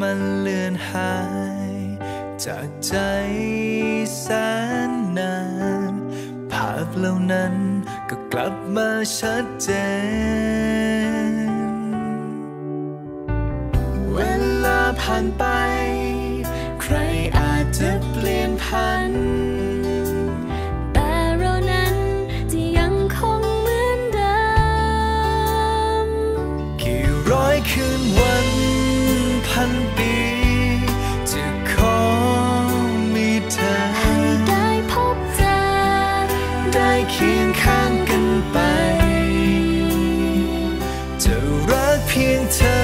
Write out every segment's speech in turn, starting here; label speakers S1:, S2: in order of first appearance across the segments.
S1: มันเลือนหาย จากใจแสนนาน ภาพเหล่านั้นก็กลับมาชัดเจน เวลาผ่านไป เคียงข้างกันไป จะรักเพียงเธอ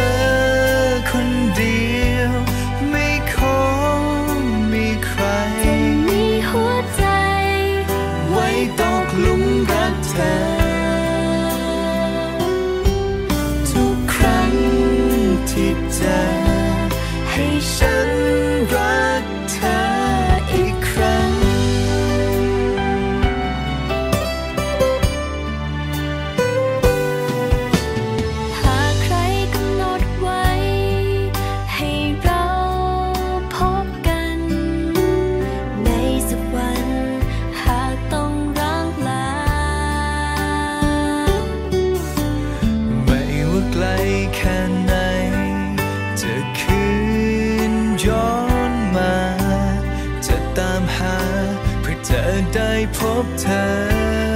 S1: ย้อนมา จะตามหา เพื่อเธอได้พบเธอ